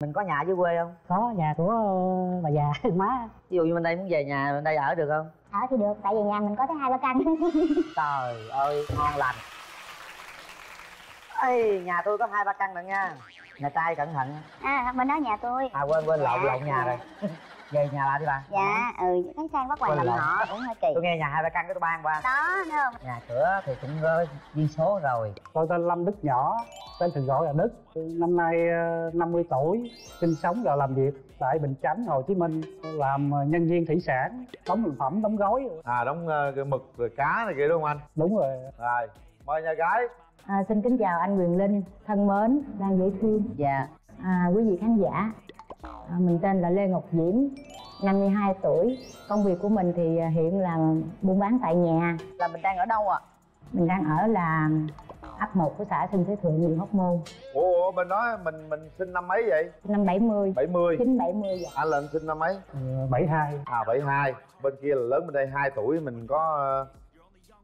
mình có nhà dưới quê không? Có nhà của ờ, bà già má. Ví dụ như bên đây muốn về nhà bên đây ở được không? Ở thì được tại vì nhà mình có tới hai ba căn. Trời ơi ngon lành. Ê nhà tôi có hai ba căn lận nha. Nhà trai cẩn thận. À bên đó nhà tôi. À quên quên lộn Dạ, lộn nhà rồi về nhà lại đi bà. Dạ ừ cái sang bắt quà Quên làm họ cũng hơi kỳ. Tôi nghe nhà hai ba căn cái tôi ban qua. Đó thấy không? Nhà cửa thì cũng có duyên số rồi. Tôi tên lâm đức nhỏ tên thường gọi là đức. Năm nay ờ, 50 tuổi sinh sống và làm việc tại bình chánh hồ chí minh. Làm ờ, nhân viên thủy sản đóng thực phẩm đóng gói. À đóng ờ, mực rồi cá này kia đúng không anh? Đúng rồi. Rồi mời nhà gái. À, xin kính chào anh Quyền Linh, thân mến, đang dễ thương. dạ. À, quý vị khán giả, à, mình tên là Lê Ngọc Diễm, 52 tuổi. Công việc của mình thì à, hiện là buôn bán tại nhà. là mình đang ở đâu ạ? Mình đang ở là ấp 1 của xã Xuân Thế Thượng, huyện Hóc Môn. ủa, ủa mình nói mình mình sinh năm mấy vậy? Sinh Năm 70, 70 chín 70 dạ. anh là anh sinh năm mấy? Ờ, 72 à 72 bên kia là lớn bên đây 2 tuổi mình có ờ,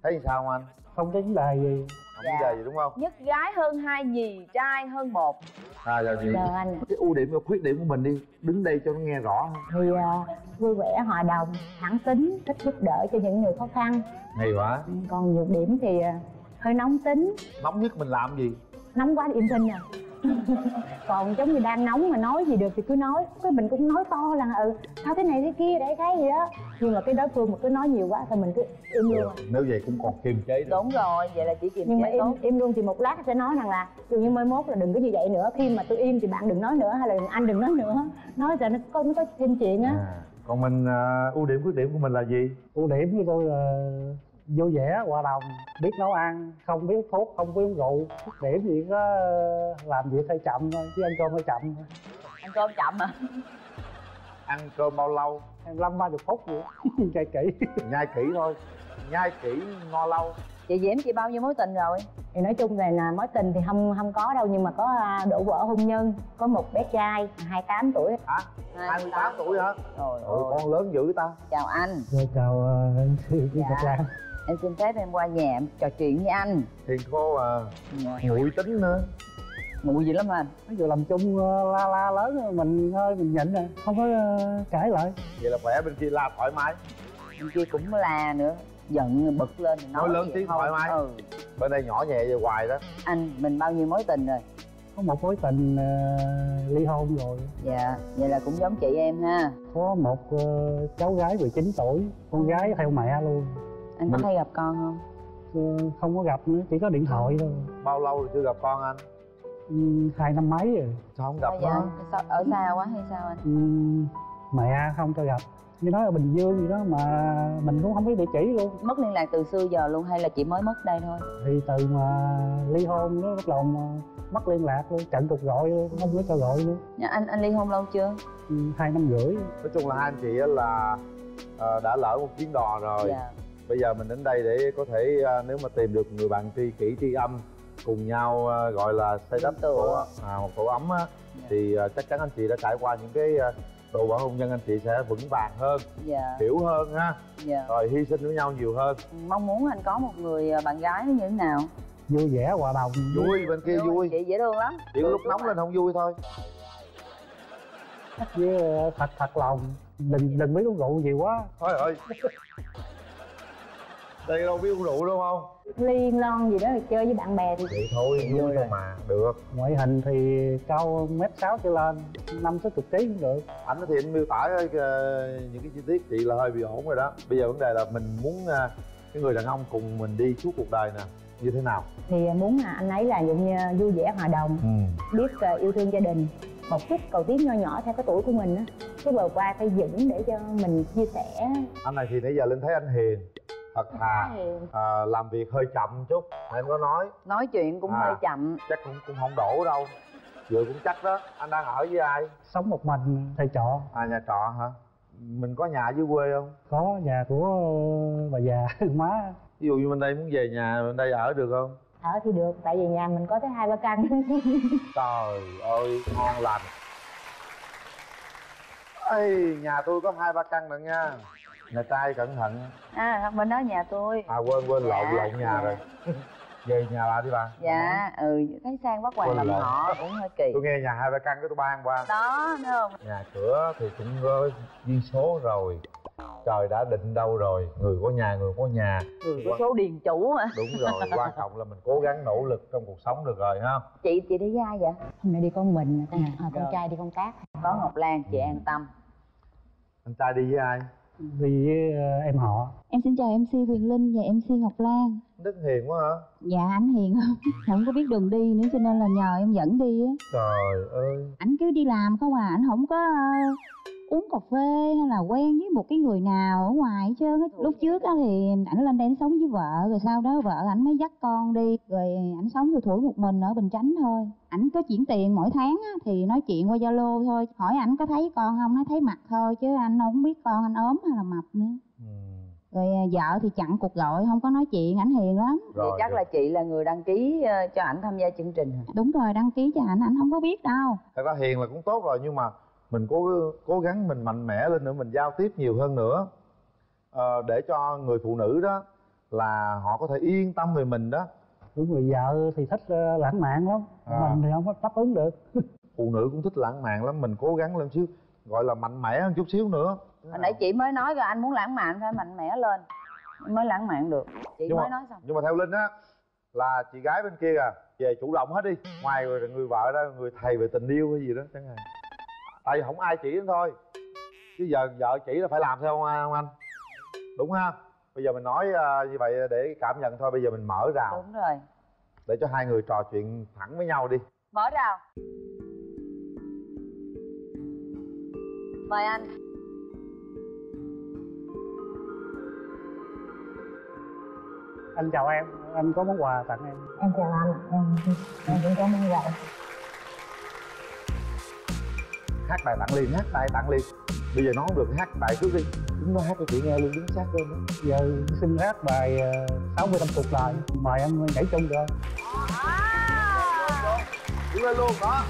thấy sao không anh? Không có vấn đề gì không Dạ. vấn đề gì đúng không? Nhất gái hơn hai dì trai hơn một. À giờ gì Giờ anh. Cái ưu điểm và khuyết điểm của mình đi đứng đây cho nó nghe rõ. Thì à, vui vẻ, hòa đồng, thẳng tính, thích giúp đỡ cho những người khó khăn. hay quá. Còn nhược điểm thì à, hơi nóng tính, nóng nhất mình làm gì? Nóng quá thì im thinh à còn giống như đang nóng mà nói gì được thì cứ nói. Cái mình cũng nói to là ừ sao thế này thế kia để cái gì đó. Nhưng mà cái đối phương mà cứ nói nhiều quá thì mình cứ im luôn. À. nếu vậy cũng còn kiềm chế được. Đúng rồi vậy là chỉ kiềm nhưng mà chế im tốt. im luôn thì một lát sẽ nói rằng là dụ như mai mốt là đừng có như vậy nữa khi mà tôi im thì bạn đừng nói nữa hay là anh đừng nói nữa. Nói rồi nó có nó có thêm chuyện á. À. còn mình ờ, ưu điểm khuyết điểm của mình là gì? Ưu điểm của tôi là vui vẻ hòa đồng biết nấu ăn không biết thuốc không biết uống rượu. Khuyết điểm gì có làm việc hơi chậm thôi chứ ăn cơm hơi chậm thôi. Ăn cơm chậm à? Ăn cơm bao lâu? Ăn năm ba chục phút vậy. Cay kỹ. Nhai kỹ thôi. Nhai kỹ ngon lâu. Chị diễm chị bao nhiêu mối tình rồi? Thì nói chung là, là mối tình thì không không có đâu nhưng mà có à, đổ vỡ hôn nhân. Có một bé trai 28 tuổi. Hả? 28 tuổi. hả? Rồi Ôi, con lớn dữ ta? Chào anh. Rồi chào ờ, anh sư Dạ. Em xin phép em qua nhà em trò chuyện với anh. Hiền khô à nguội tính nữa. Nguội gì lắm anh? Nói giờ làm chung ờ, la la lớn rồi, mình hơi mình nhịn rồi không có ờ, cãi lại. Vậy là khỏe bên kia la thoải mái. Bên kia cũng la nữa giận bực lên thì nói, Nói lớn tiếng thôi. thoải mái. ừ. bên đây nhỏ nhẹ về hoài đó. Anh mình bao nhiêu mối tình rồi? Có một mối tình ờ, ly hôn rồi. Dạ vậy là cũng giống chị em ha. Có một ờ, cháu gái 19 tuổi con gái theo mẹ luôn anh có Mình- hay gặp con không? Ờ, không có gặp nữa chỉ có điện thoại thôi. Bao lâu rồi chưa gặp con anh? Ừ, hai năm mấy rồi. Sao không gặp nó? Ở xa quá hay sao anh? Ừ, mẹ không cho gặp. Như nói ở bình dương gì đó mà mình cũng không biết địa chỉ luôn. Mất liên lạc từ xưa giờ luôn hay là chỉ mới mất đây thôi? Thì từ mà ly hôn nó bắt đầu mất liên lạc luôn chặn cuộc gọi luôn không có cho gọi luôn Dạ, anh anh ly hôn lâu chưa? Ừ, hai năm rưỡi. Nói chung là hai anh chị á là ờ, đã lỡ một chuyến đò rồi. Dạ bây giờ mình đến đây để có thể ờ, nếu mà tìm được người bạn tri kỷ tri âm cùng nhau ờ, gọi là xây đắp tổ à, một tổ ấm á Dạ. thì ờ, chắc chắn anh chị đã trải qua những cái đồ vỡ hôn nhân anh chị sẽ vững vàng hơn dạ. hiểu hơn ha. Dạ. Rồi hy sinh với nhau nhiều hơn. Mong muốn anh có một người à, bạn gái nó như thế nào? Vui vẻ hòa đồng. Vui bên kia vui. chị dễ thương lắm. Chỉ lúc nóng lên không vui thôi. Với ờ, thật thật lòng. Đừng đừng biết uống rượu nhiều quá. Thôi ơi đây đâu biết uống rượu đúng không? Liên lon gì đó rồi chơi với bạn bè thì vậy thôi vui mà. Được. Ngoại hình thì cao mét sáu trở lên năm sáu chục ký cũng được. Anh thì anh miêu tả ờ, những cái chi tiết chị là hơi bị ổn rồi đó. Bây giờ vấn đề là mình muốn ờ, cái người đàn ông cùng mình đi suốt cuộc đời nè như thế nào? Thì muốn là anh ấy là dụ như vui vẻ hòa đồng biết ờ, yêu thương gia đình. Một chút cầu tiến nho nhỏ theo cái tuổi của mình á cái bờ vai phải vững để cho mình chia sẻ. Anh này thì nãy giờ linh thấy anh hiền thật thà ờ, làm việc hơi chậm chút. Em có nói. Nói chuyện cũng À. hơi chậm. chắc cũng cũng không đổ đâu. Vừa cũng chắc đó. Anh đang ở với ai? Sống một mình thầy trọ. À nhà trọ hả? Mình có nhà dưới quê không? Có nhà của bà già má. Ví dụ như bên đây muốn về nhà bên đây ở được không? Ở thì được tại vì nhà mình có tới hai ba căn. Trời ơi ngon lành. Ê nhà tôi có hai ba căn lận nha nhà trai cẩn thận. À bên đó nhà tôi. À quên quên lộn Dạ, lộn nhà dạ. rồi. Về nhà lại đi bà. Dạ ừ thấy sang bắt Ôi làm lộn. họ cũng hơi kỳ. Tôi nghe nhà hai ba căn cái tôi ban qua. Đó thấy không? Nhà cửa thì cũng có duyên số rồi. Trời đã định đâu rồi. Người có nhà người có nhà. Người có số điền chủ mà đúng rồi quan trọng là mình cố gắng nỗ lực trong cuộc sống được rồi ha. Chị chị đi với ai vậy? Hôm nay đi con mình con, Ừ, à, con rồi. trai đi công tác có ngọc lan chị an tâm. Anh trai đi với ai với ờ, em họ. Em xin chào MC Huyền Linh và MC Ngọc Lan. Đức hiền quá hả? Dạ anh Hiền. Không Không có biết đường đi nữa cho nên là nhờ em dẫn đi á. Trời ơi. Ảnh cứ đi làm không à, ảnh không có ờ, uống cà phê hay là quen với một cái người nào ở ngoài hết trơn á. Lúc trước á thì ảnh lên đây ảnh sống với vợ Rồi sau đó vợ ảnh mới dắt con đi Rồi ảnh sống từ tuổi một mình ở Bình Chánh thôi. Ảnh có chuyển tiền mỗi tháng á, thì nói chuyện qua Zalo thôi. Hỏi ảnh có thấy con không, nói thấy mặt thôi Chứ anh không biết con anh ốm hay là mập nữa. Ừ. Rồi à, vợ thì chặn cuộc gọi, không có nói chuyện, ảnh hiền lắm. Vậy rồi chắc được. là chị là người đăng ký ờ, cho ảnh tham gia chương trình hả? Đúng rồi, đăng ký cho ảnh, ảnh không có biết đâu. Thật ra hiền là cũng tốt rồi nhưng mà mình cố cố gắng mình mạnh mẽ lên nữa mình giao tiếp nhiều hơn nữa. Ờ, để cho người phụ nữ đó là họ có thể yên tâm về mình đó. Đúng rồi vợ thì thích ờ, lãng mạn lắm À. mình thì không có đáp ứng được. Phụ nữ cũng thích lãng mạn lắm mình cố gắng lên xíu gọi là mạnh mẽ hơn chút xíu nữa. Hồi nãy chị mới nói rồi anh muốn lãng mạn phải mạnh mẽ lên mới lãng mạn được. Chị Nhưng mới mà- nói xong. nhưng mà theo linh á là chị gái bên kia à về chủ động hết đi. Ngoài người, người vợ ra người thầy về tình yêu hay gì đó chẳng hạn tại vì không ai chỉ đến thôi. Chứ giờ vợ chỉ là phải làm theo không, anh? Đúng ha? Bây giờ mình nói à, như vậy để cảm nhận thôi bây giờ mình mở rào. Đúng rồi. Để cho hai người trò chuyện thẳng với nhau đi. Mở rào. Mời anh. Anh chào em. Anh có món quà tặng em. Em chào anh. Em em cũng cảm ơn vậy hát bài tặng liền hát bài tặng liền. Bây giờ nó không được hát bài trước đi. Chúng nó hát cho chị nghe luôn đứng sát lên đó. Giờ xin hát bài ờ, 60 năm cuộc đời. Mời em nhảy chung không? đứng lên luôn đó.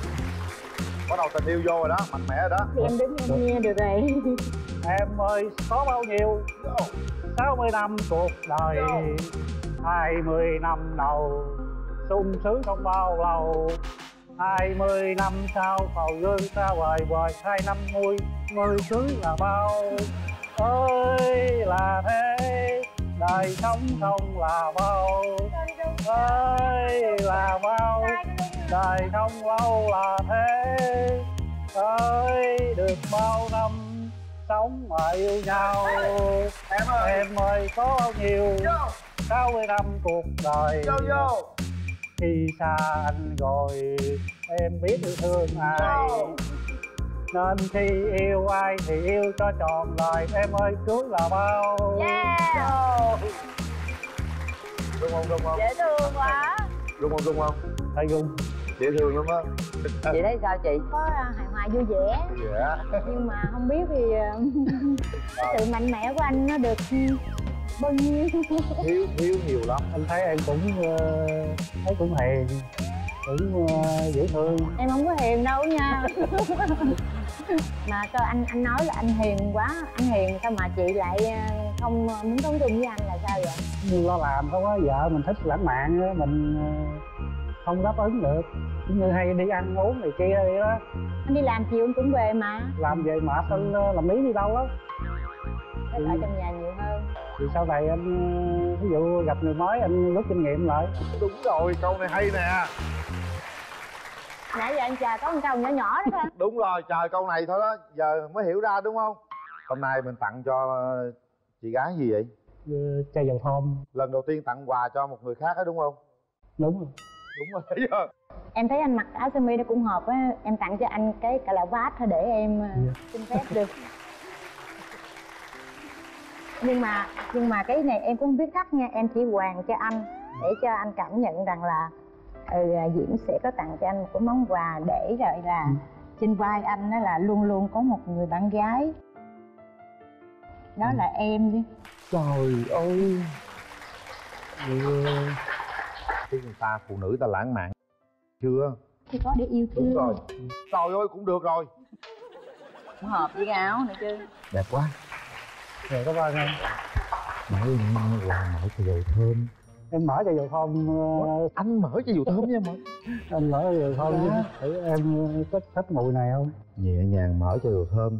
Bắt đầu tình yêu vô rồi đó mạnh mẽ rồi đó. Thì em đứng em nghe được rồi. Em ơi có bao nhiêu? 60 năm cuộc đời. 20 năm đầu sung sướng không bao lâu 20 năm sau phàu gương xa vời vời hai năm mươi mươi cưới là bao. Ơi là thế đời sống không là bao. Ơi là bao đời không lâu là thế. Ơi được bao năm sống mà yêu nhau. Em ơi. Em ơi có bao nhiêu sáu mươi năm cuộc đời. Vô vô. Khi xa anh rồi em biết yêu thương ai. Nên khi yêu ai thì yêu cho tròn lời. Em ơi cưới là bao. Yeah. Đúng không đúng không? Dễ thương quá. Đúng không đúng không? Tay gung dễ thương lắm á. Chị thấy sao chị? Có à, hài hòa vui vẻ. Dạ. Nhưng mà không biết thì ờ, cái sự mạnh mẽ của anh nó được ừ, bao nhiêu? Thiếu thiếu nhiều lắm. Anh thấy em cũng ờ, thấy cũng hiền cũng ờ, dễ thương. Em không có hiền đâu nha. Mà sao anh anh nói là anh hiền quá anh hiền sao mà chị lại ờ, không muốn sống chung với anh là sao vậy? Lo làm không có vợ mình thích lãng mạn á, mình ờ, không đáp ứng được. Cũng như hay đi ăn uống này kia vậy đó. Anh đi làm chiều anh cũng về mà. Làm về mệt anh ờ, làm lý đi đâu thích ở trong nhà nhiều thì sau này anh ờ, ví dụ gặp người mới anh rút kinh nghiệm lại. Đúng rồi câu này hay nè. Nãy giờ anh chà có một câu nhỏ nhỏ đó thôi. Đúng rồi chờ câu này thôi đó. Giờ mới hiểu ra đúng không? Hôm nay mình tặng cho chị gái gì vậy? Ờ, chai dầu thơm lần đầu tiên tặng quà cho một người khác đó đúng không? Đúng. Rồi đúng rồi thấy chưa? Em thấy anh mặc áo sơ mi nó cũng hợp á. Em tặng cho anh cái cà la vát thôi để em ờ, Dạ. xin phép được nhưng mà nhưng mà cái này em cũng không biết thắt nha em chỉ hoàn cho anh để cho anh cảm nhận rằng là ừ, à, diễm sẽ có tặng cho anh một cái món quà để rồi là Ừ. trên vai anh đó là luôn luôn có một người bạn gái. Đó Ừ. là em đi. Trời ơi. Khi người ta phụ nữ ta lãng mạn. Chưa? Thì có để yêu thương. đúng rồi. Trời ơi cũng được rồi. Cũng hợp với cái áo nữa chứ. Đẹp quá rồi có ơn em mở quà mở cái dầu thơm. Em mở cho dầu thơm ờ, anh mở cho dù thơm nha mà. Anh mở cho dầu thơm Dạ. thử em ờ, thích thích mùi này không? Nhẹ nhàng mở cho dù thơm.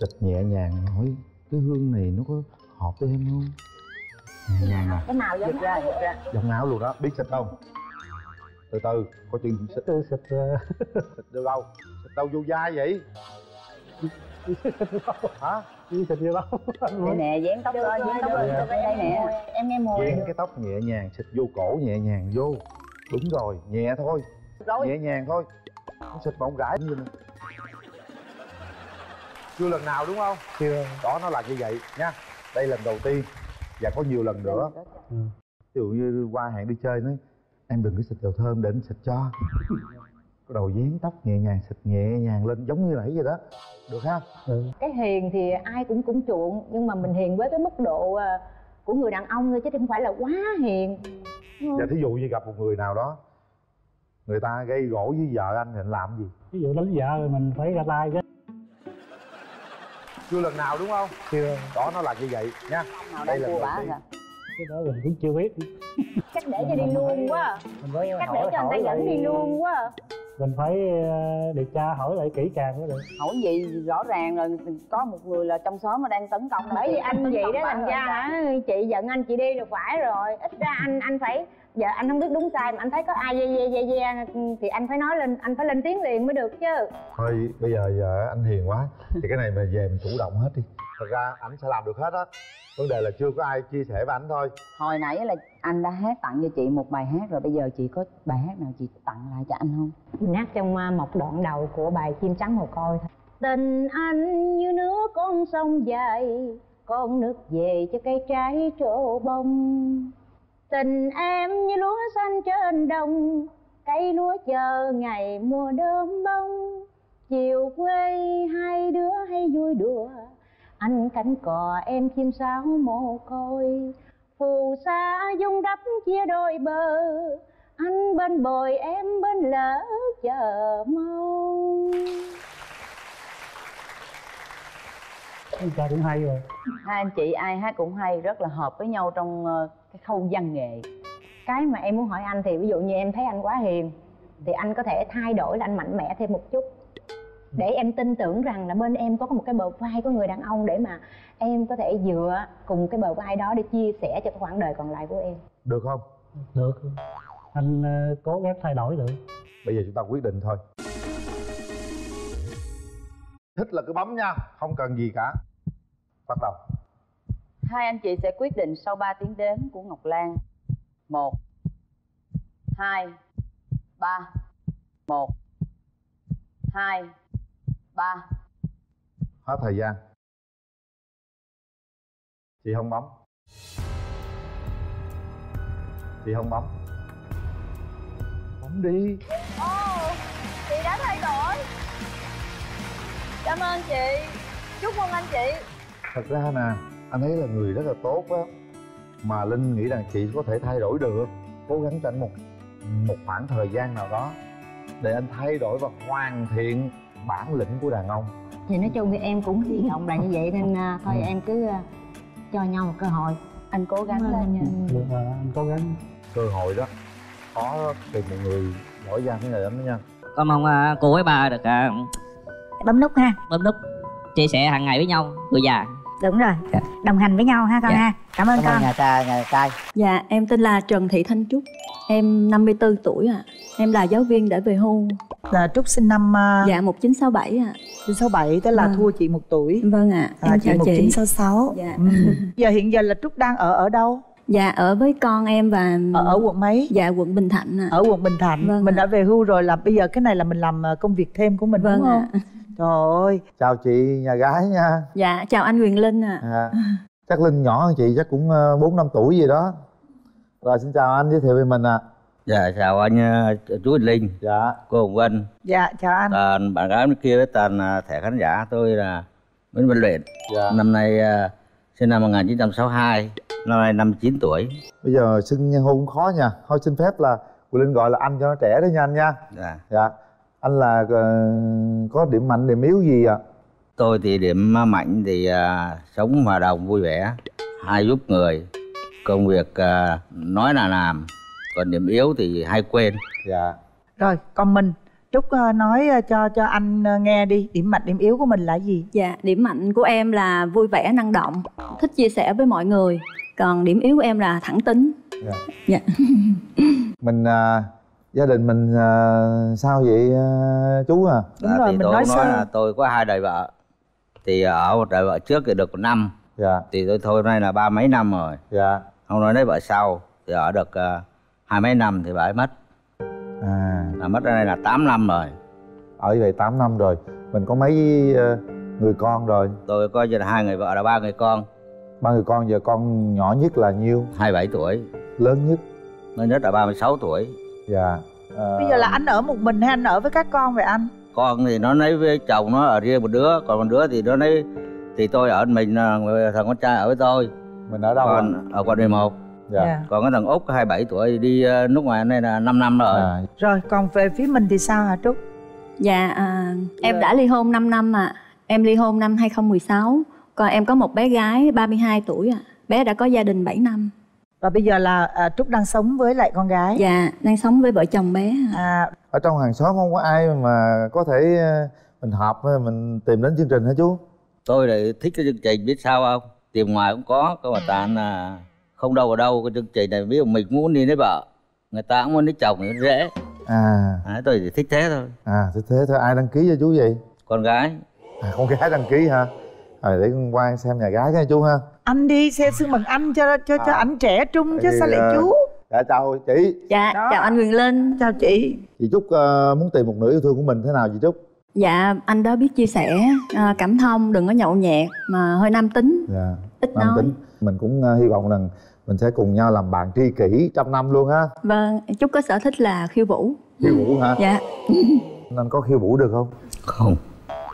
Xịt nhẹ nhàng hỏi cái hương này nó có hợp với em không? Nhẹ nhàng à cái màu giống ra ra. Dòng áo luôn đó. Biết xịt không? Từ từ có chuyện xịt tôi xịt ờ, xịt được đâu? Xịt đâu vô dai vậy hả? Đi xịt vô đâu anh đây nè dán tóc lên dán tóc lên đây nè. Em nghe mùi. Dán cái tóc nhẹ nhàng xịt vô cổ nhẹ nhàng vô. Đúng rồi nhẹ thôi. Rồi. Nhẹ nhàng thôi. Không xịt mà không gãi như nè chưa lần nào đúng không? Chưa. Đó nó là như vậy nha. Đây lần đầu tiên và có nhiều lần nữa. Ừ. ví dụ như qua hẹn đi chơi nói em đừng có xịt dầu thơm để anh xịt cho đầu dán tóc nhẹ nhàng xịt nhẹ nhàng lên giống như nãy vậy đó. Được ha? Ừ. cái hiền thì ai cũng cũng chuộng nhưng mà mình hiền với cái mức độ à, của người đàn ông thôi chứ không phải là quá hiền. Và thí dụ như gặp một người nào đó người ta gây gỗ với vợ anh thì anh làm gì? Ví dụ đánh vợ rồi mình phải ra tay chứ. Chưa lần nào đúng không? Chưa. Đó nó là như vậy nha. Nào đây là bả cái đó mình cũng chưa biết. Chắc để cho đi luôn quá. À. chắc để cho người ta dẫn đi luôn quá. à. Mình phải ờ, điều tra hỏi lại kỹ càng mới được. Hỏi gì rõ ràng là có một người là trong xóm mà đang tấn công. Bởi vì anh vậy đó thành rồi ra hả chị giận anh chị đi là phải rồi. Ít ra anh anh phải giờ anh không biết đúng sai mà anh thấy có ai dê dê dê dê thì anh phải nói lên anh phải lên tiếng liền mới được chứ. Thôi bây giờ giờ anh hiền quá. Thì cái này mà về mình chủ động hết đi. Thật ra ảnh sẽ làm được hết á. Vấn đề là chưa có ai chia sẻ với ảnh thôi. Hồi nãy là anh đã hát tặng cho chị một bài hát rồi bây giờ chị có bài hát nào chị tặng lại cho anh không? Mình hát trong à, một đoạn đầu của bài chim trắng mồ côi thôi. Tình anh như nước con sông dài con nước về cho cây trái trổ bông tình em như lúa xanh trên đồng cây lúa chờ ngày mùa đơm bông. Chiều quê hai đứa hay vui đùa anh cánh cò em chim sáo mồ côi. Phù sa dung đắp chia đôi bờ anh bên bồi em bên lỡ chờ mong. Anh cha cũng hay rồi. Hai anh chị ai hát cũng hay rất là hợp với nhau trong ờ, cái khâu văn nghệ. Cái mà em muốn hỏi anh thì ví dụ như em thấy anh quá hiền thì anh có thể thay đổi là anh mạnh mẽ thêm một chút. Để em tin tưởng rằng là bên em có một cái bờ vai của người đàn ông để mà em có thể dựa cùng cái bờ vai đó để chia sẻ cho cái khoảng đời còn lại của em. Được không? Được. Anh ờ, cố gắng thay đổi được bây giờ chúng ta quyết định thôi. Thích là cứ bấm nha không cần gì cả. Bắt đầu hai anh chị sẽ quyết định sau 3 tiếng đếm của ngọc lan. Một hai ba một hai ba. Hết thời gian. Chị không bấm. Chị không bấm. Bấm đi. Chị đã thay đổi. Cảm ơn chị. Chúc mừng anh chị. Thật ra nè anh thấy là người rất là tốt á. Mà linh nghĩ rằng chị có thể thay đổi được cố gắng cho anh một một khoảng thời gian nào đó để anh thay đổi và hoàn thiện bản lĩnh của đàn ông. Thì nói chung thì em cũng hy vọng là như vậy nên à, thôi Ừ. em cứ à, cho nhau một cơ hội. Anh cố gắng ơn lên nha. anh. được là anh cố gắng. Cơ hội đó khó tìm một người giỏi giang thế này lắm đó nha. Con mong à, cô với bà được à, bấm nút ha. bấm nút chia sẻ hàng ngày với nhau người già đúng rồi. Dạ. đồng hành với nhau ha con Dạ. ha. Cảm ơn cảm ơn con. nhà trai nhà trai Dạ, em tên là Trần Thị Thanh Trúc. Em 54 tuổi ạ. Em là giáo viên để về hưu. Là Trúc sinh năm uh, Dạ, 1967 ạ. 67 tức là Vâng. thua chị một tuổi. Vâng ạ, à, em chị chào chị. 1966 Dạ. ừ. giờ hiện giờ là Trúc đang ở ở đâu? Dạ, ở với con em và ở, ở quận mấy? Dạ, quận Bình Thạnh ạ. Ở quận Bình Thạnh. Vâng mình ạ. đã về hưu rồi là bây giờ cái này là mình làm ờ, công việc thêm của mình Vâng đúng không? ạ trời ơi. Chào chị nhà gái nha. Dạ, chào anh Quyền Linh ạ. À, chắc linh nhỏ hơn chị chắc cũng ờ, bốn năm tuổi gì đó. Rồi xin chào anh giới thiệu về mình ạ. Dạ chào anh ờ, chú Anh Linh, dạ. Cô Hồng Vân, dạ chào anh. Toàn bạn gái bên kia với toàn ờ, thẻ khán giả tôi là Nguyễn Văn Luyện. dạ. Năm nay ờ, sinh năm 1962, năm nay 59 tuổi. bây giờ xưng hôn cũng khó nha thôi xin phép là Quỳ Linh gọi là anh cho nó trẻ đó nha anh nha. Dạ. dạ anh là ờ, có điểm mạnh điểm yếu gì ạ Tôi thì điểm mạnh thì ờ, sống hòa đồng vui vẻ, hay giúp người, công việc à, nói là làm còn điểm yếu thì hay quên dạ rồi còn mình trúc ờ, nói ờ, cho cho anh ờ, nghe đi điểm mạnh điểm yếu của mình là gì Dạ, điểm mạnh của em là vui vẻ, năng động, thích chia sẻ với mọi người. Còn điểm yếu của em là thẳng tính. dạ Dạ. mình à, gia đình mình à, sao vậy à, chú à? Đúng À, rồi thì mình tôi nói nói là tôi có hai đời vợ. Thì ở một đời vợ trước thì được một năm. Dạ. Thì tôi thôi nay là ba mấy năm rồi. Dạ. Không nói lấy vợ sau thì ở được à, hai mấy năm thì bà ấy mất. À. Là mất ở đây là 8 năm rồi. Ở vậy 8 năm rồi. Mình có mấy ờ, người con rồi? Tôi có như là hai người vợ là ba người con. Ba người con giờ con nhỏ nhất là nhiêu? 27 tuổi. Lớn nhất? Lớn nhất là 36 tuổi dạ Ờ, bây giờ là anh ở một mình hay anh ở với các con vậy anh con thì nó lấy với chồng nó ở riêng một đứa còn một đứa thì nó lấy thì tôi ở mình à, người thằng con trai ở với tôi mình ở đâu ạ? còn ở quận 11 dạ Dạ. còn cái thằng út 27 tuổi đi ờ, nước ngoài này là 5 năm rồi à, rồi còn về phía mình thì sao hả trúc Dạ, à, em đã ly hôn 5 năm ạ. Em ly hôn năm 2016. Còn em có một bé gái 32 tuổi ạ. Bé đã có gia đình 7 năm. Và bây giờ là à, trúc đang sống với lại con gái. Dạ, đang sống với vợ chồng bé. à. Ở trong hàng xóm không có ai mà có thể ờ, mình họp hay mình tìm đến chương trình hả chú? Tôi lại thích cái chương trình biết sao không? Tìm ngoài cũng có có mà ta là không đâu ở đâu. Cái chương trình này ví dụ mình muốn đi lấy vợ người ta cũng muốn lấy chồng thì nó dễ. À. Đấy, tôi chỉ thích thế thôi. À thế thế thôi. Ai đăng ký cho chú vậy? Con gái. À, con gái đăng ký hả? Rồi để con qua xem nhà gái cái chú ha anh đi xe xương bằng anh cho cho cho À. ảnh trẻ trung chứ Thì, sao lại ờ, chú dạ chào chị Dạ, Đó. chào anh Quyền Linh. chào chị chị trúc ờ, muốn tìm một nửa yêu thương của mình thế nào chị trúc Dạ, anh đó biết chia sẻ, à, cảm thông, đừng có nhậu nhẹt mà hơi nam tính, dạ ít nam nói. tính mình cũng ờ, hy vọng rằng mình sẽ cùng nhau làm bạn tri kỷ trăm năm luôn ha Vâng, Chúc có sở thích là khiêu vũ. khiêu vũ hả Dạ. nên có khiêu vũ được không không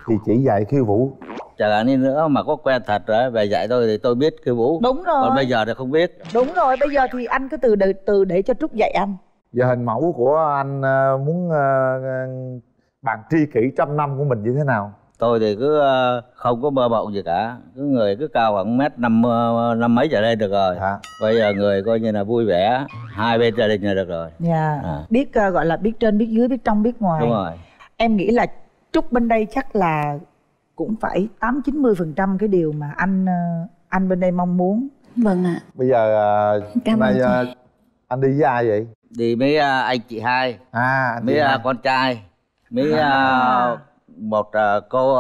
thì chỉ dạy khiêu vũ chẳng hạn như nữa mà có quen thật rồi về dạy tôi thì tôi biết cái vũ. Đúng rồi. Còn bây giờ thì không biết. Đúng rồi bây giờ thì anh cứ từ từ, từ để cho trúc dạy anh. Giờ hình mẫu của anh ờ, muốn ờ, bạn tri kỷ trăm năm của mình như thế nào? Tôi thì cứ ờ, không có mơ mộng gì cả. Cứ người cứ cao khoảng mét năm năm mấy trở lên được rồi. Hả bây giờ người coi như là vui vẻ hai bên gia đình là được rồi. Dạ. À. biết gọi là biết trên biết dưới biết trong biết ngoài. Đúng rồi. Em nghĩ là trúc bên đây chắc là cũng phải tám chín mươi phần trăm cái điều mà anh ờ, anh bên đây mong muốn. Vâng ạ. bây giờ ờ, Cảm hôm nay ơn ờ, anh đi với ai vậy? Đi mấy ờ, anh chị hai. À anh hai. con trai. Mấy À. một cô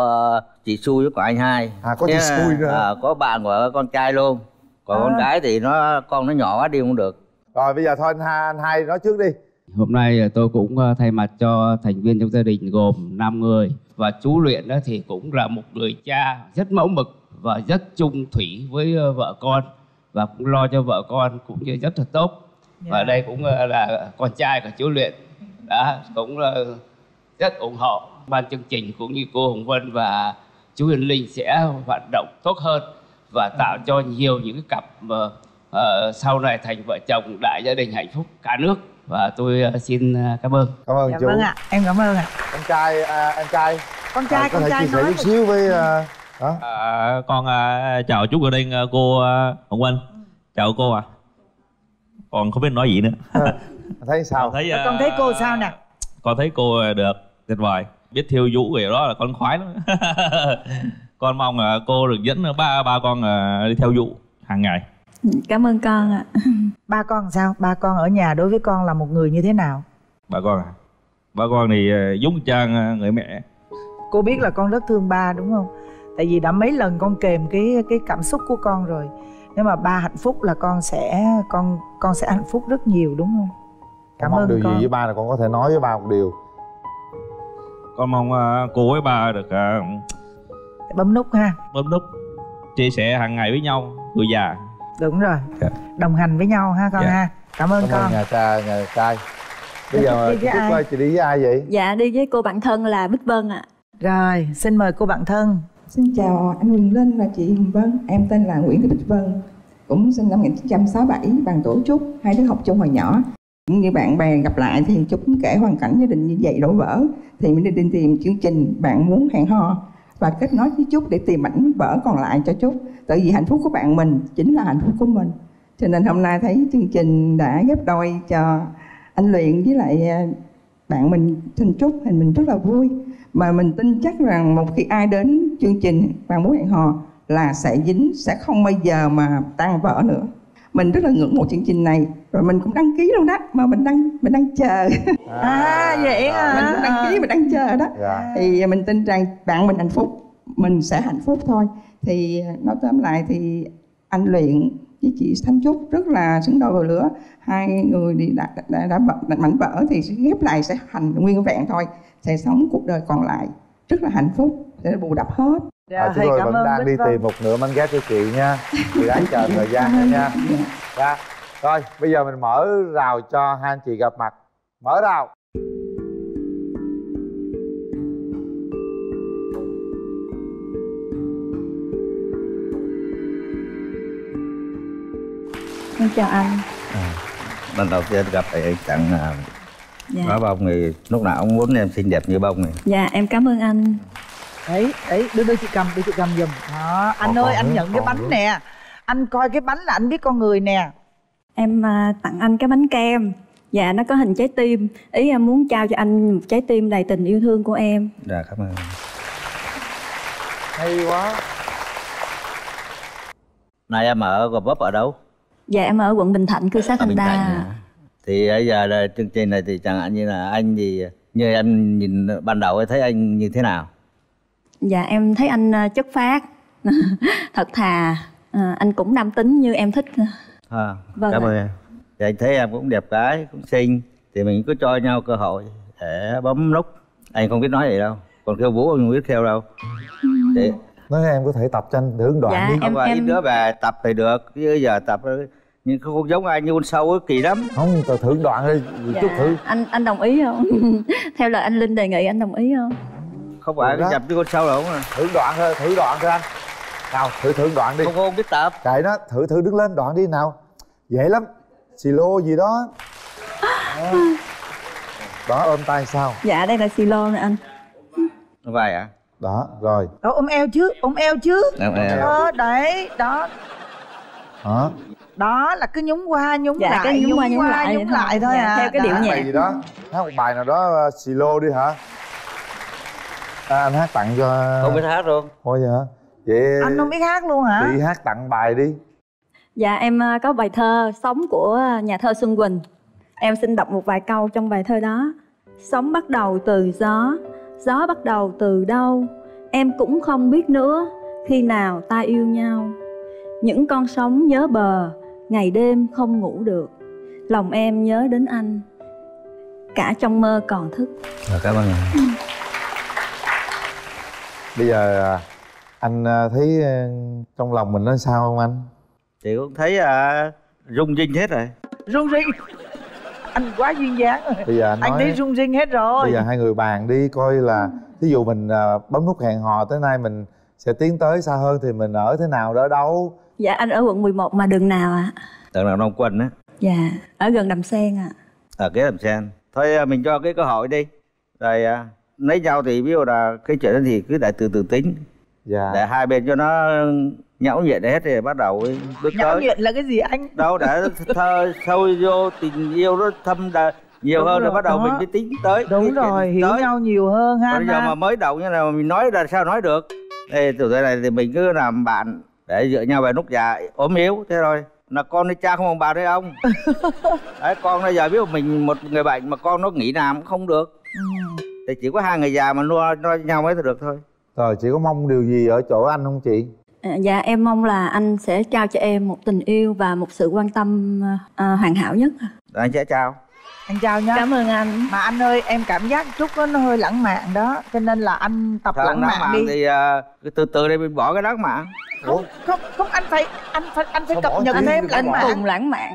chị xui của anh hai. À, có chị xui nữa. ờ, có bạn của con trai luôn. Còn À. con gái thì nó con nó nhỏ quá đi không được. Rồi bây giờ thôi anh hai anh hai nói trước đi. Hôm nay tôi cũng thay mặt cho thành viên trong gia đình gồm 5 người và chú Luyện đó thì cũng là một người cha rất mẫu mực và rất trung thủy với ờ, vợ con và cũng lo cho vợ con cũng như rất là tốt. Và đây cũng ờ, là con trai của chú Luyện. Đã cũng rất ủng hộ ban chương trình cũng như cô Hồng Vân và chú Huyền Linh sẽ hoạt động tốt hơn và tạo cho nhiều những cái cặp mà ờ, sau này thành vợ chồng đại gia đình hạnh phúc cả nước và tôi ờ, xin ờ, cảm ơn cảm ơn dạ chú vâng ạ em cảm ơn ạ anh trai à, anh trai con trai à, có con thể trai chia sẻ nói chút xíu với à, hả À, con à, chào chú Đinh, à, cô à, Hồng Vân. Chào cô ạ. Còn không biết nói gì nữa. thấy sao Con thấy, à, con thấy cô sao nè Con thấy cô à, được tuyệt vời. Biết thiêu vũ kiểu đó là con khoái lắm. con mong là cô được dẫn ba ba con à, đi theo vũ hàng ngày. Cảm ơn con ạ. ba con sao ba con ở nhà đối với con là một người như thế nào Bà con à. Ba con thì à, giống trang à, người mẹ. cô biết là con rất thương ba đúng không tại vì đã mấy lần con kèm cái cái cảm xúc của con rồi nếu mà ba hạnh phúc là con sẽ con con sẽ hạnh phúc rất nhiều đúng không cảm con mong ơn điều con gì với ba là con có thể nói với ba một điều Con mong à, cô với ba được à, bấm nút ha bấm nút chia sẻ hàng ngày với nhau người già. Đúng rồi Dạ. đồng hành với nhau ha con Dạ. ha cảm ơn cảm con ơn nhà trai nhà trai bây Đi giờ với chị Trúc ai? ơi chị đi với ai vậy Dạ, đi với cô bạn thân là Bích Vân ạ. rồi xin mời cô bạn thân Xin chào anh Quyền Linh và chị Hồng Vân, em tên là Nguyễn Thị Bích Vân, cũng sinh năm 1967, bằng tuổi Trúc, hai đứa học chung hồi nhỏ. Cũng Như bạn bè gặp lại thì Trúc kể hoàn cảnh gia đình như vậy đổ vỡ, thì mình đi đi tìm chương trình bạn muốn hẹn hò và kết nối với Trúc để tìm ảnh vỡ còn lại cho Trúc. Tại vì hạnh phúc của bạn mình chính là hạnh phúc của mình. Cho nên hôm nay thấy chương trình đã ghép đôi cho anh luyện với lại à, bạn mình, Thanh Trúc, thì mình rất là vui mà mình tin chắc rằng một khi ai đến chương trình bạn muốn hẹn hò là sẽ dính, sẽ không bao giờ mà tan vỡ nữa mình rất là ngưỡng mộ chương trình này. Rồi mình cũng đăng ký luôn đó. Mà mình đang mình đang chờ. À vậy hả? mình cũng đăng ký mình đang chờ đó. Dạ. thì mình tin rằng bạn mình hạnh phúc. Mình sẽ hạnh phúc thôi. Thì nói tóm lại thì anh luyện với chị Thanh Trúc rất là xứng đôi vào lửa hai người thì đã, đã, đã, đã, đã mảnh vỡ thì sẽ ghép lại sẽ thành nguyên vẹn thôi. Sẽ sống cuộc đời còn lại. Rất là hạnh phúc. Sẽ bù đắp hết à, chúng tôi vẫn đang đi tìm một nửa mảnh ghép cho chị nha. Chị đáng chờ thời gian nữa nha. Dạ rồi bây giờ mình mở rào cho hai anh chị gặp mặt. Mở rào. Em chào anh. Lần đầu tiên gặp thì anh tặng à, Dạ. quả bông thì lúc nào cũng muốn em xinh đẹp như bông này. Dạ em cảm ơn anh đấy đấy đưa đưa chị cầm đưa chị cầm giùm. Đó anh Còn- ơi còn anh nữa, nhận cái bánh nữa. nè. Anh coi cái bánh là anh biết con người nè. Em à, tặng anh cái bánh kem. Dạ nó có hình trái tim. Ý em muốn trao cho anh một trái tim đầy tình yêu thương của em. Dạ cảm ơn. Hay quá. Nay em ở gò vấp ở đâu? Dạ em ở quận bình thạnh cư xá thành Bình Thạnh đa thì bây giờ là chương trình này thì chẳng hạn như là anh thì như em nhìn ban đầu ấy thấy anh như thế nào dạ em thấy anh à, chất phác thật thà. À, anh cũng nam tính như em thích. À, Vâng cảm ơn em. Thì anh thấy em cũng đẹp gái cũng xinh. Thì mình cứ cho nhau cơ hội để bấm nút. Anh không biết nói gì đâu. Còn kêu vũ anh không biết theo đâu. Để nói em có thể tập cho anh thưởng đoạn Dạ, đi. không phải ít đứa về tập thì được. Chứ giờ tập nhưng không giống ai như con sâu ấy, kỳ lắm. Không tao thưởng đoạn đi. Chút Dạ, thử. anh anh đồng ý không? Theo lời anh linh đề nghị anh đồng ý không không phải cái đó. nhập với con sâu đâu mà thử đoạn thôi thử đoạn thôi anh. Nào thử thử đoạn đi. Không không biết tập. Kệ nó thử thử đứng lên đoạn đi nào. Dễ lắm. Xì lô gì đó. Đó, đó ôm tay sao? Dạ đây là silo nè anh. Vai à đó rồi. Đó ôm eo trước ôm eo trước Ôm eo. đó đấy đó. Đó. Đó là cứ nhúng qua nhúng Dạ, lại cái nhúng qua, nhúng lại nhúng thôi. lại thôi Dạ, à. Theo cái điệu nhạc. gì đó. Hát một bài nào đó xì lô đi hả à, anh hát tặng cho không biết hát luôn thôi vậy hả? Vậy anh không biết hát luôn hả? Chị hát tặng bài đi. Dạ em à, có bài thơ sống của nhà thơ xuân quỳnh. Em xin đọc một vài câu trong bài thơ đó. Sống bắt đầu từ gió gió bắt đầu từ đâu? Em cũng không biết nữa khi nào ta yêu nhau. Những con sóng nhớ bờ ngày đêm không ngủ được. Lòng em nhớ đến anh cả trong mơ còn thức. Rồi, cảm ơn. Em. Bây giờ à, anh à, thấy à, trong lòng mình nó sao không anh? Chị cũng thấy à, rung rinh hết rồi. Rung rinh? Anh quá duyên dáng rồi. Bây giờ anh anh nói thấy rung rinh hết rồi. Bây giờ hai người bàn đi coi là thí dụ mình à, bấm nút hẹn hò tới nay mình sẽ tiến tới xa hơn thì mình ở thế nào đó ở đâu? Dạ anh ở quận 11 mà đường nào ạ? Tận nào? Đông quân á. Dạ ở gần đầm sen ạ. Ở kế làm sen. Thôi à, mình cho cái cơ hội đi. Rồi à, lấy nhau thì ví dụ là cái chuyện đó thì cứ để từ từ tính. Dạ. Để hai bên cho nó nhão nhẹn hết thì bắt đầu bước nhão tới. nhuyễn là cái gì anh? Đâu để thơ sâu vô tình yêu nó thâm đà, nhiều Đúng hơn rồi rồi, bắt đầu đó. mình mới tính tới đúng rồi hiểu tới. nhau nhiều hơn ha bây giờ mà mới đầu như là mình nói là sao nói được. Ê, từ thế này thì mình cứ làm bạn để dựa nhau về lúc già ốm yếu thế thôi. Là con đi cha không bằng bà đấy ông. Đấy con bây giờ biết mình một người bệnh mà con nó nghỉ làm cũng không được. Ừ. thì chỉ có hai người già mà nuôi nuôi nhau mới được thôi. Rồi chị có mong điều gì ở chỗ anh không chị? À, dạ em mong là anh sẽ trao cho em một tình yêu và một sự quan tâm à, hoàn hảo nhất. Anh sẽ chào anh chào nhá. Cảm ơn anh. Mà anh ơi em cảm giác trúc nó nó hơi lãng mạn đó. Cho nên là anh tập lãng lãng mạn mạn đi. thì cứ từ từ đây mình bỏ cái lãng mạn không không không anh phải anh phải anh phải Sao cập nhật thêm lãng mạn. Cùng lãng mạn.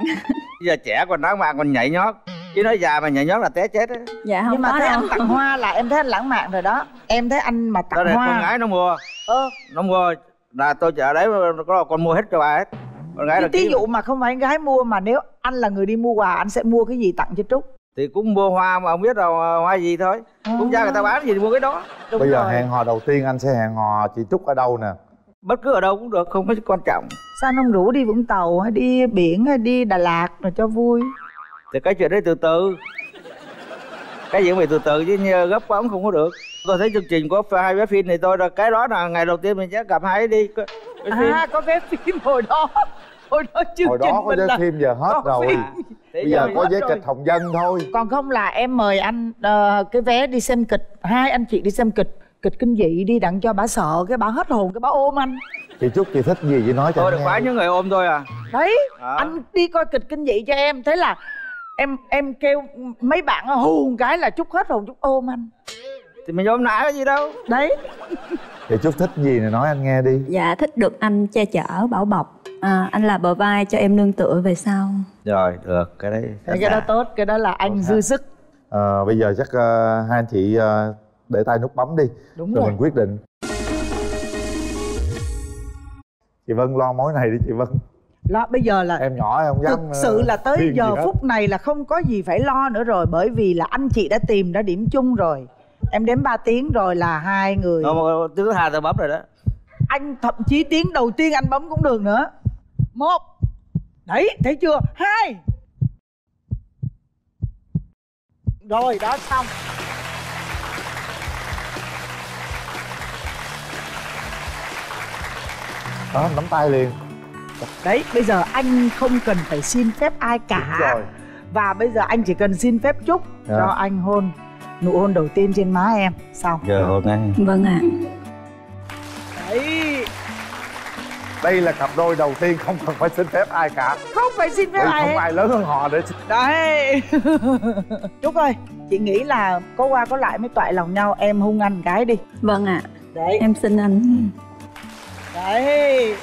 Bây giờ trẻ còn lãng mạn còn nhảy nhót. Chứ nói già mà nhảy nhót là té chết đấy dạ không nhưng mà thấy đâu. anh tặng hoa là em thấy anh lãng mạn rồi đó. Em thấy anh mà đó tặng là con hoa. gái nó mua. Ơ. Nó mua là tôi chợ đấy có con mua hết cho bà hết con gái là ký- dụ mà. không phải gái mua mà nếu anh là người đi mua quà anh sẽ mua cái gì tặng cho trúc? Thì cũng mua hoa mà không biết là hoa gì thôi. Cũng ra người ta bán gì thì mua cái đó. Bây giờ hẹn hò đầu tiên anh sẽ hẹn hò chị trúc ở đâu nè? Bất cứ ở đâu cũng được không có quan trọng. Sao anh không rủ đi vũng tàu hay đi biển hay đi đà lạt rồi cho vui? Thì cái chuyện đấy từ từ. Cái chuyện phải từ từ chứ như gấp quá cũng không có được. Tôi thấy chương trình có hai vé phim này tôi là cái đó là ngày đầu tiên mình sẽ gặp hai đi. Cái phim. à có vé phim hồi đó hồi đó chương hồi trình đó có là phim giờ hết rồi. phim. bây giờ có rồi. kịch hồng dân thôi. Còn không là em mời anh ờ, cái vé đi xem kịch. Hai anh chị đi xem kịch. Kịch kinh dị đi đặng cho bà sợ cái bà hết hồn cái bà ôm anh. Chị chúc chị thích gì chị nói cho tôi anh được phải những người ôm thôi à. Đấy À. anh đi coi kịch kinh dị cho em. Thế là em em kêu mấy bạn hù cái là chút hết hồn chút ôm anh. Thì mình ôm nã cái gì đâu. Đấy. Chị chúc thích gì này nói anh nghe đi. Dạ thích được anh che chở, bảo bọc à, Anh là bờ vai cho em nương tựa về sau. Rồi được cái đấy cái đó tốt cái đó là anh dư sức. Ờ, bây giờ chắc ờ, hai anh chị ờ, để tay nút bấm đi Đúng rồi rồi. mình quyết định. Chị Vân lo mối này đi chị Vân. Lo bây giờ là em nhỏ em không dám thực sự là tới giờ phút này là không có gì phải lo nữa rồi bởi vì là anh chị đã tìm ra điểm chung rồi. Em đếm 3 tiếng rồi là hai người. Rồi, mà tiếng thứ hai tôi bấm rồi đó. Anh thậm chí tiếng đầu tiên anh bấm cũng được nữa một. Đấy thấy chưa? Hai. Rồi đó xong. Đó nắm tay liền. Đấy bây giờ anh không cần phải xin phép ai cả. Đúng rồi. và bây giờ anh chỉ cần xin phép chúc Dạ. cho anh hôn nụ hôn đầu tiên trên má em. Xong. Giờ hôn ngay Vâng ạ. đấy đây là cặp đôi đầu tiên không cần phải xin phép ai cả. Không phải xin phép Bởi ai không ai lớn hơn họ để đấy. Chúc ơi chị nghĩ là có qua có lại mới toại lòng nhau em hung anh cái đi. Vâng ạ. Đấy. Em xin anh. Đấy